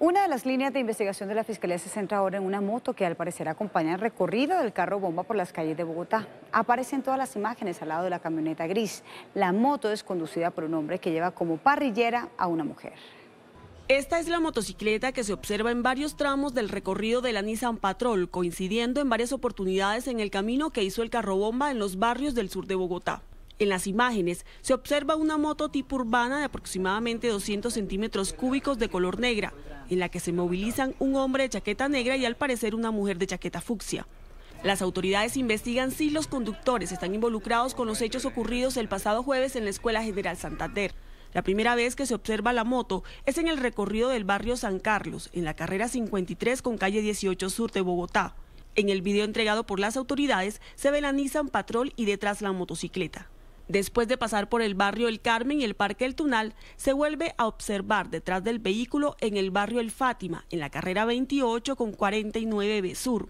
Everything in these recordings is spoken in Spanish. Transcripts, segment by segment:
Una de las líneas de investigación de la Fiscalía se centra ahora en una moto que al parecer acompaña el recorrido del carro bomba por las calles de Bogotá. Aparecen todas las imágenes al lado de la camioneta gris. La moto es conducida por un hombre que lleva como parrillera a una mujer. Esta es la motocicleta que se observa en varios tramos del recorrido de la Nissan Patrol, coincidiendo en varias oportunidades en el camino que hizo el carro bomba en los barrios del sur de Bogotá. En las imágenes se observa una moto tipo urbana de aproximadamente 200 centímetros cúbicos de color negra, en la que se movilizan un hombre de chaqueta negra y al parecer una mujer de chaqueta fucsia. Las autoridades investigan si los conductores están involucrados con los hechos ocurridos el pasado jueves en la Escuela General Santander. La primera vez que se observa la moto es en el recorrido del barrio San Carlos, en la carrera 53 con calle 18 sur de Bogotá. En el video entregado por las autoridades se ve la Nissan Patrol y detrás la motocicleta. Después de pasar por el barrio El Carmen y el Parque El Tunal, se vuelve a observar detrás del vehículo en el barrio El Fátima, en la carrera 28 con 49B Sur.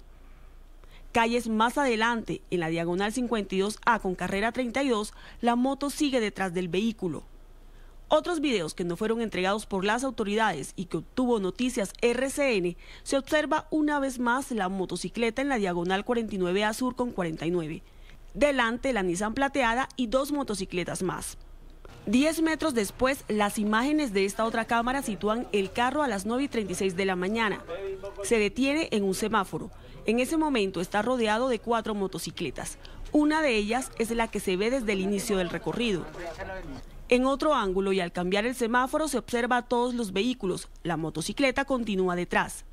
Calles más adelante, en la diagonal 52A con carrera 32, la moto sigue detrás del vehículo. Otros videos que no fueron entregados por las autoridades y que obtuvo noticias RCN, se observa una vez más la motocicleta en la diagonal 49A Sur con 49 delante la Nissan plateada y dos motocicletas más. Diez metros después, las imágenes de esta otra cámara sitúan el carro a las 9 y 36 de la mañana. Se detiene en un semáforo. En ese momento está rodeado de cuatro motocicletas. Una de ellas es la que se ve desde el inicio del recorrido. En otro ángulo y al cambiar el semáforo se observa a todos los vehículos. La motocicleta continúa detrás.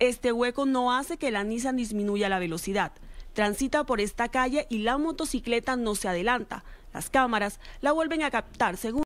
Este hueco no hace que la Nissan disminuya la velocidad. Transita por esta calle y la motocicleta no se adelanta. Las cámaras la vuelven a captar según